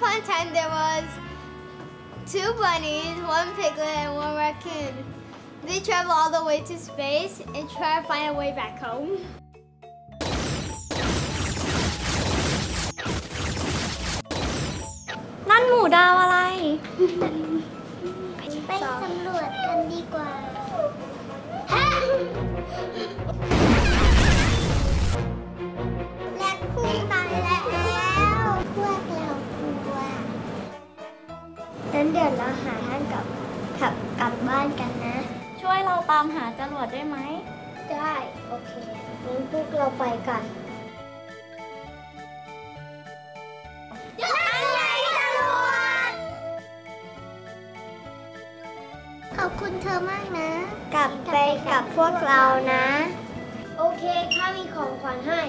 upon a time there was two bunnies, one piglet, and one raccoon. They travel all the way to space and try to find a way back home. นั่นหมูดาวอะไร ไปสำรวจกันดี งั้นเดี๋ยวเราหาทางกลับขับกลับบ้านกันนะ ช่วยเราตามหาจรวดได้ไหม ได้ โอเคงั้นพวกเราไปกันนั่นไงจรวดขอบคุณเธอมากนะ กลับไปกับพวกเรานะ โอเคข้ามีของขวัญให้